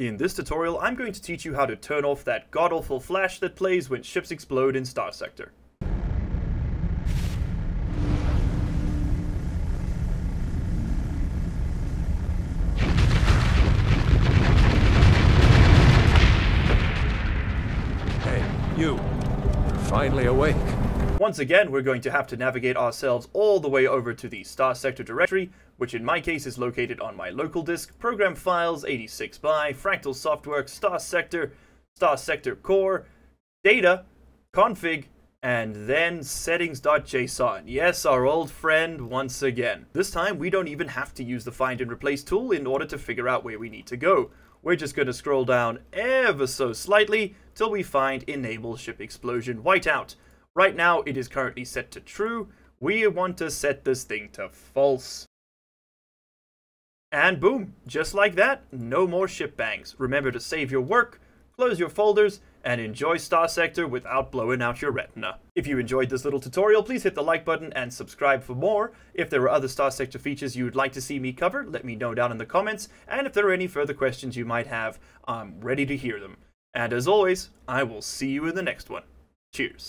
In this tutorial, I'm going to teach you how to turn off that god-awful flash that plays when ships explode in Starsector. Hey, you. You're finally awake. Once again, we're going to have to navigate ourselves all the way over to the Starsector directory, which in my case is located on my local disk, Program Files 86 by, Fractal Softworks, Starsector, Star Sector Core, Data, Config, and then settings.json. Yes, our old friend once again. This time, we don't even have to use the find and replace tool in order to figure out where we need to go. We're just going to scroll down ever so slightly till we find enable ship explosion whiteout. Right now, it is currently set to true. We want to set this thing to false. And boom, just like that, no more ship bangs. Remember to save your work, close your folders, and enjoy Starsector without blowing out your retina. If you enjoyed this little tutorial, please hit the like button and subscribe for more. If there are other Starsector features you would like to see me cover, let me know down in the comments, and if there are any further questions you might have, I'm ready to hear them. And as always, I will see you in the next one. Cheers.